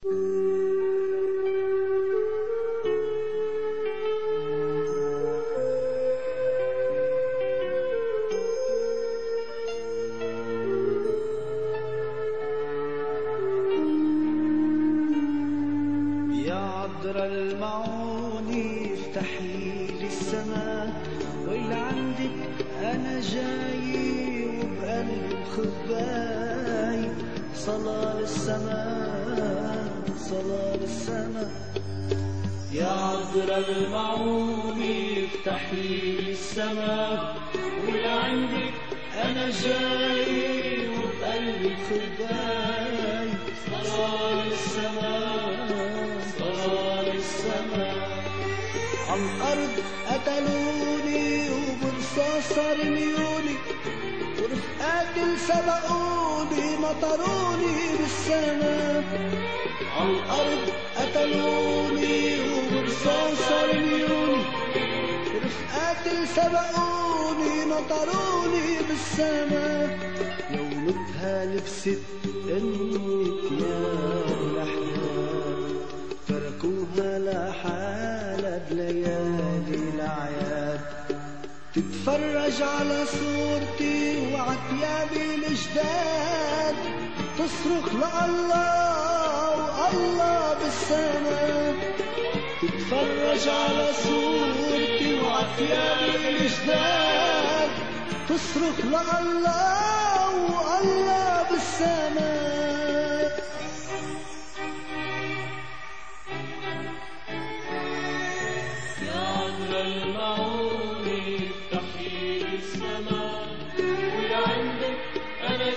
عذر المعوني افتحي لي السماء واللي أنا جاي وبقلب خباي صلاة للسماء. صلاة للسماء يا عذر المعوني افتحي لي السماء. ولعندك أنا جاي وبقلبي خداي صلاة للسماء صلاة للسماء عالأرض قتلوني وبرصاص رميوني ورفقاتي سبقوني مطروني بالسماء. عالأرض قتلوني وبرصاص رميوني ورفقاتي سبقوني مطروني بالسماء يومتها لبست انت يا الأحلام تركوها لحالها بليالي الأعياد. تتفرج على صورتي وعتيابي الجداد تصرخ لله والله بالسماء. تتفرج على صورتي وعتيابي الجداد تصرخ لله والله بالسماء. يا السماء. ولعندك أنا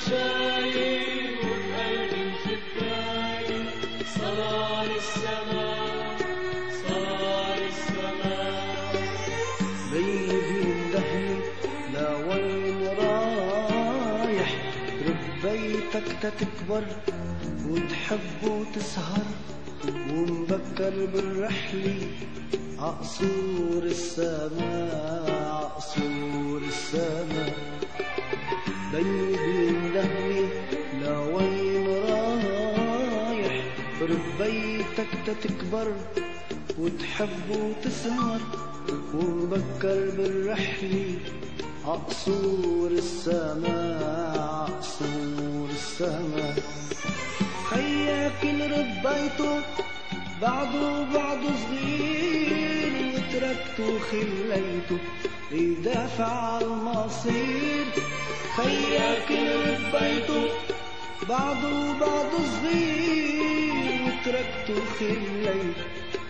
ربيتك تتكبر وتحب وتسهر. ومبكر بالرحلة عقصور السماء عقصور السماء. بيبي اندهني لا وين رايح. ربيتك تتكبر وتحب وتسهر. ومبكر بالرحلة عقصور السماء السماء. خياك اللي ربيته بعده بعده صغير وتركته خليته يدافع على المصير. خياك اللي ربيته بعده بعده صغير وتركته خليته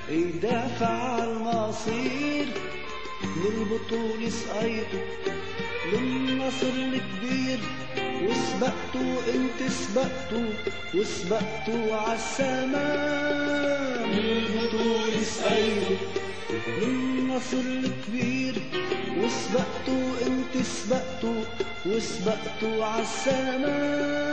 يدافع على المصير. للبطولة سقيته للنصر الكبير. وسبقته انت سبقته وسبقته عالسماء للبطولة سقيته للنصر الكبير وسبقته انت سبقته وسبقته عالسماء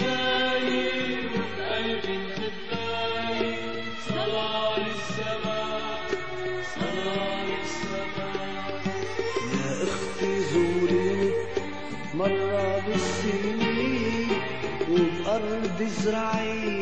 جاي مرة بالسنين وبأرض زرعيني